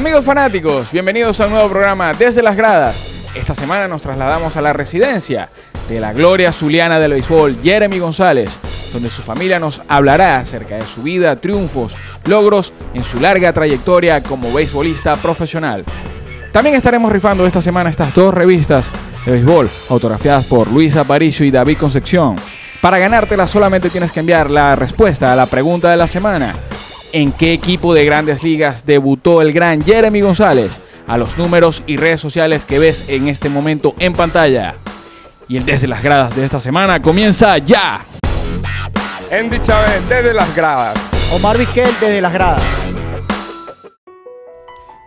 Amigos fanáticos, bienvenidos a un nuevo programa Desde las Gradas. Esta semana nos trasladamos a la residencia de la gloria zuliana del béisbol, Jeremy González, donde su familia nos hablará acerca de su vida, triunfos, logros en su larga trayectoria como beisbolista profesional. También estaremos rifando esta semana estas dos revistas de béisbol, autografiadas por Luis Aparicio y David Concepción. Para ganártela solamente tienes que enviar la respuesta a la pregunta de la semana. ¿En qué equipo de grandes ligas debutó el gran Jeremy González? A los números y redes sociales que ves en este momento en pantalla. Y el Desde las Gradas de esta semana comienza ya. En dicha vez, desde las gradas. Omar Vizquel desde las gradas.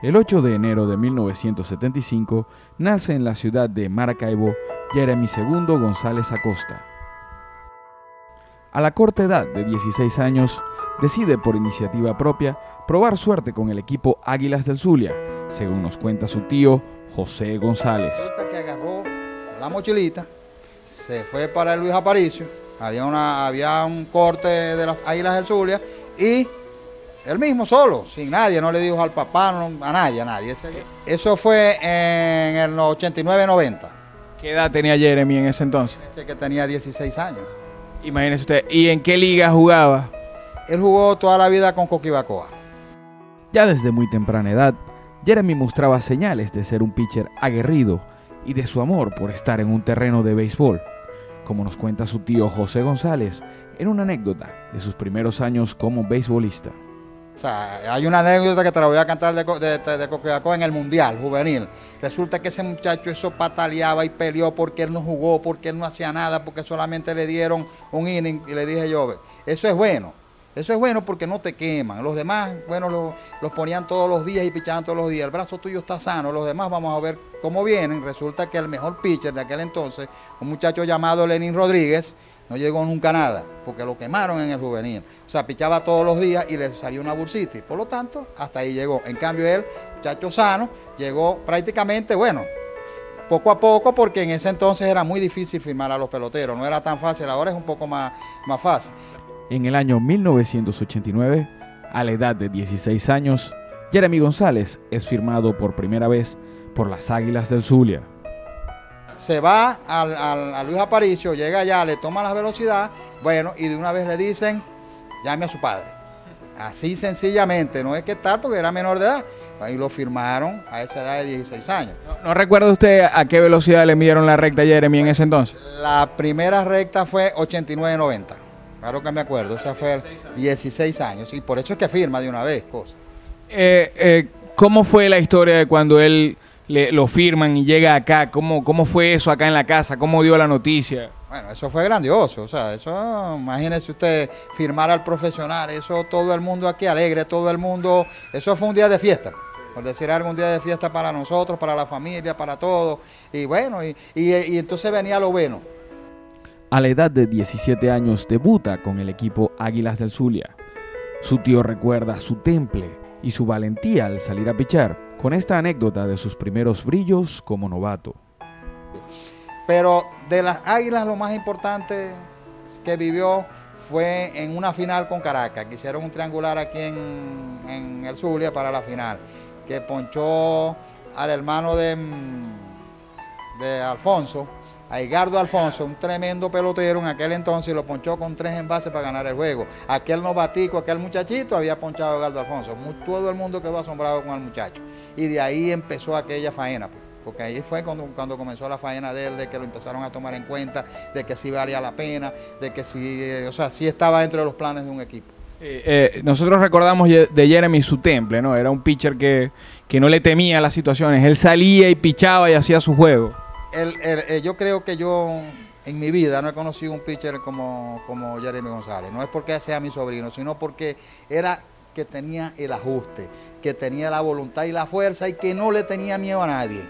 El 8 de enero de 1975 nace en la ciudad de Maracaibo Jeremy II González Acosta. A la corta edad de 16 años, decide por iniciativa propia probar suerte con el equipo Águilas del Zulia, según nos cuenta su tío José González. Resulta que agarró la mochilita, se fue para el Luis Aparicio, había, una, había un corte de las Águilas del Zulia y él mismo solo, sin nadie, no le dijo al papá, no- a nadie, a nadie. Eso fue en el 89-90, ¿Qué edad tenía Jeremy en ese entonces? ese que tenía 16 años. Imagínese usted, ¿y en qué liga jugaba? Él jugó toda la vida con Coquibacoa. Ya desde muy temprana edad, Jeremy mostraba señales de ser un pitcher aguerrido y de su amor por estar en un terreno de béisbol, como nos cuenta su tío José González en una anécdota de sus primeros años como beisbolista. O sea, hay una anécdota que te la voy a cantar de, de, Coquibacoa en el Mundial Juvenil. Resulta que ese muchacho eso pataleaba y peleó porque él no jugó, porque él no hacía nada, porque solamente le dieron un inning y le dije yo, "Ve, eso es bueno. Eso es bueno porque no te queman. Los demás, bueno, los, los ponían todos los días y pichaban todos los días. El brazo tuyo está sano. Los demás vamos a ver cómo vienen. Resulta que el mejor pitcher de aquel entonces, un muchacho llamado Lenin Rodríguez, no llegó nunca nada, porque lo quemaron en el juvenil. O sea, pichaba todos los días y le salió una bursitis. Por lo tanto, hasta ahí llegó. En cambio, él, muchacho sano, llegó prácticamente, bueno, poco a poco, porque en ese entonces era muy difícil firmar a los peloteros. No era tan fácil, ahora es un poco más, más fácil. En el año 1989, a la edad de 16 años, Jeremy González es firmado por primera vez por las Águilas del Zulia. Se va al, al- a Luis Aparicio, llega allá, le toma la velocidad, bueno, y de una vez le dicen, llame a su padre. Así sencillamente, no es que tal porque era menor de edad. Y lo firmaron a esa edad de 16 años. ¿No, no recuerda usted a qué velocidad le midieron la recta a Jeremy en ese entonces? La primera recta fue 89-90. Claro que me acuerdo, esa fue 16 años. Y por eso es que firma de una vez. cosa. Eh, eh, ¿Cómo fue la historia de cuando él le- lo firman y llega acá? ¿Cómo, ¿Cómo fue eso acá en la casa? ¿Cómo dio la noticia? Bueno, eso fue grandioso. O sea, eso, imagínese usted firmar al profesional, eso todo el mundo aquí alegre, todo el mundo. Eso fue un día de fiesta. Por decir algo, un día de fiesta para nosotros, para la familia, para todos. Y bueno, y, y- y entonces venía lo bueno. A la edad de 17 años debuta con el equipo Águilas del Zulia. Su tío recuerda su temple y su valentía al salir a pichar con esta anécdota de sus primeros brillos como novato. Pero de las águilas lo más importante que vivió fue en una final con Caracas, que hicieron un triangular aquí en, en el Zulia para la final, que ponchó al hermano de, mm, de Alfonso, a Edgardo Alfonso, un tremendo pelotero en aquel entonces, lo ponchó con tres envases para ganar el juego. Aquel novatico, aquel muchachito había ponchado a Edgardo Alfonso. Todo el mundo quedó asombrado con el muchacho. Y de ahí empezó aquella faena. pues. Porque ahí fue cuando, comenzó la faena de él, de que lo empezaron a tomar en cuenta, de que sí valía la pena, de que sí, eh, o sea, sí estaba entre los planes de un equipo. Eh, eh, nosotros recordamos de Jeremy su temple, ¿no? Era un pitcher que, que no le temía las situaciones. Él salía y pichaba y hacía su juego. El- el- eh, yo creo que yo en mi vida no he conocido un pitcher como, como Jeremy González. No es porque sea mi sobrino, sino porque era que tenía el ajuste, que tenía la voluntad y la fuerza y que no le tenía miedo a nadie.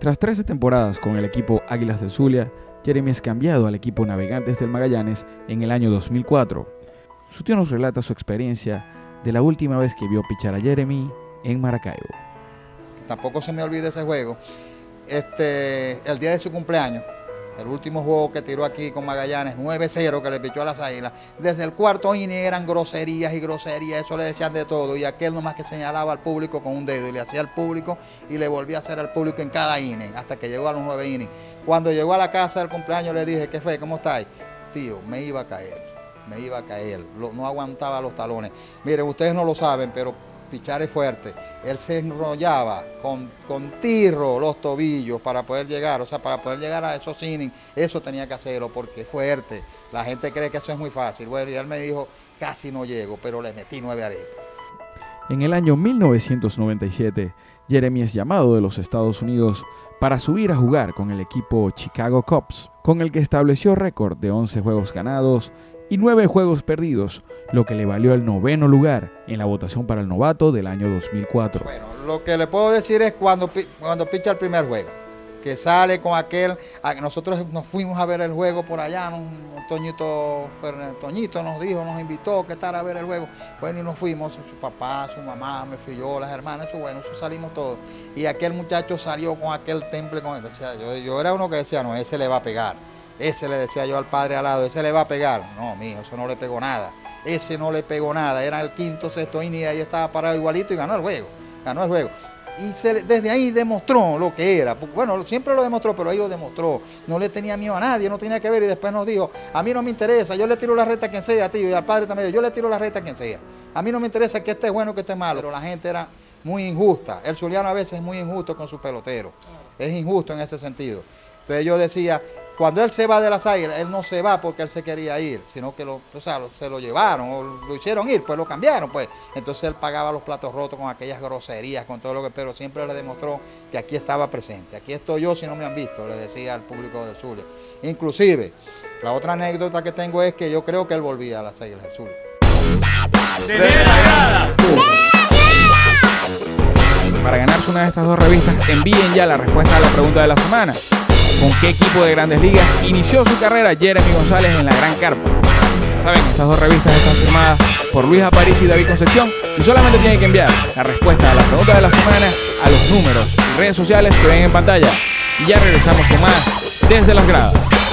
Tras 13 temporadas con el equipo Águilas del Zulia, Jeremy es cambiado al equipo Navegantes del Magallanes en el año 2004. Su tío nos relata su experiencia de la última vez que vio pichar a Jeremy en Maracaibo. Tampoco se me olvida ese juego. Este, el día de su cumpleaños, El último juego que tiró aquí con Magallanes, 9-0 que le pichó a las águilas. Desde el cuarto inning eran groserías y groserías, eso le decían de todo. Y aquel nomás que señalaba al público con un dedo y le hacía al público y le volvía a hacer al público en cada inning, hasta que llegó a los nueve innings. Cuando llegó a la casa del cumpleaños le dije, ¿qué fue? ¿Cómo estáis? Tío, me iba a caer, me iba a caer, no aguantaba los talones. Miren, ustedes no lo saben, pero pichar es fuerte. Él se enrollaba con, con tirro los tobillos para poder llegar, o sea, para poder llegar a esos innings, eso tenía que hacerlo porque es fuerte. La gente cree que eso es muy fácil. Bueno, y él me dijo, casi no llego, pero le metí nueve arepas. En el año 1997, Jeremy es llamado de los Estados Unidos para subir a jugar con el equipo Chicago Cubs, con el que estableció récord de 11 juegos ganados y 9 juegos perdidos, lo que le valió el noveno lugar en la votación para el novato del año 2004. Bueno, lo que le puedo decir es cuando, cuando picha el primer juego que sale con aquel. Nosotros nos fuimos a ver el juego por allá, Toñito, Toñito nos dijo, nos invitó que estar a ver el juego. Bueno, y nos fuimos, su papá, su mamá, me fui yo, las hermanas, eso bueno, eso salimos todos. Y aquel muchacho salió con aquel temple con él. yo, yo era uno que decía, no, ese le va a pegar. Ese le decía yo al padre al lado, ese le va a pegar. No, mijo, eso no le pegó nada. Ese no le pegó nada. Era el quinto, sexto inning y ahí estaba parado igualito y ganó el juego. Ganó el juego y desde ahí demostró lo que era. Bueno, siempre lo demostró, pero ahí lo demostró. No le tenía miedo a nadie, no tenía que ver y después nos dijo, a mí no me interesa, yo le tiro la reta a quien sea, tío, y al padre también, yo le tiro la reta a quien sea. A mí no me interesa que esté bueno o que esté malo, pero la gente era muy injusta. El Zuliano a veces es muy injusto con su pelotero. Es injusto en ese sentido. Entonces yo decía, cuando él se va de las águilas, él no se va porque él se quería ir, sino que lo, o sea, se lo llevaron o lo hicieron ir, pues lo cambiaron, pues. Entonces él pagaba los platos rotos con aquellas groserías, con todo lo que, pero siempre le demostró que aquí estaba presente. Aquí estoy yo si no me han visto, le decía al público del Zulia. Inclusive, la otra anécdota que tengo es que yo creo que él volvía a las águilas del Zulia. Para ganarse una de estas dos revistas, envíen ya la respuesta a la pregunta de la semana con qué equipo de grandes ligas inició su carrera Jeremy González en la Gran Carpa. Saben, estas dos revistas están firmadas por Luis Aparicio y David Concepción y solamente tienen que enviar la respuesta a la pregunta de la semana a los números y redes sociales que ven en pantalla. Y ya regresamos con más desde las gradas.